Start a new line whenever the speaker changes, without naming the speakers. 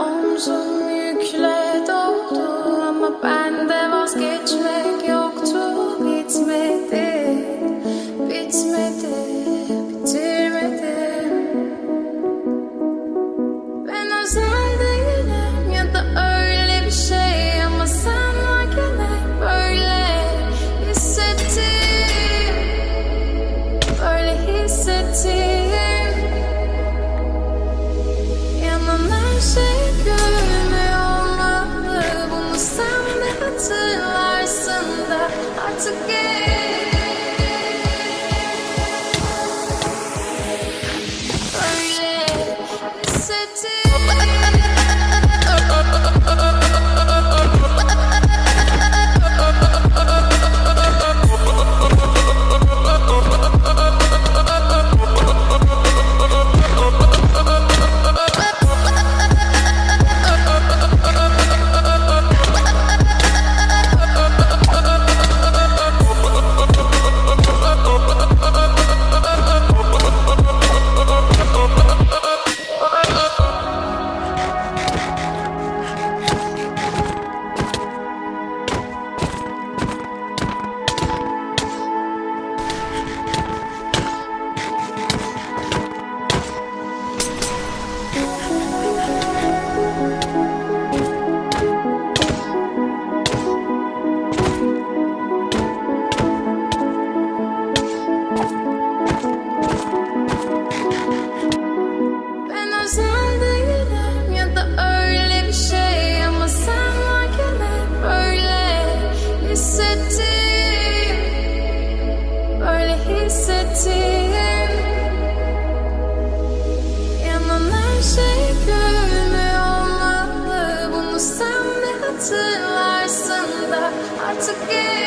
Omzum yükle doldu ama bende vazgeçmek yoktu. Bitmedi, bitmedi, bitirmedim Ben özel değilim ya da öyle bir şey ama sen varken böyle hissettim. Böyle hissettim. say hatırlarsın da artık geri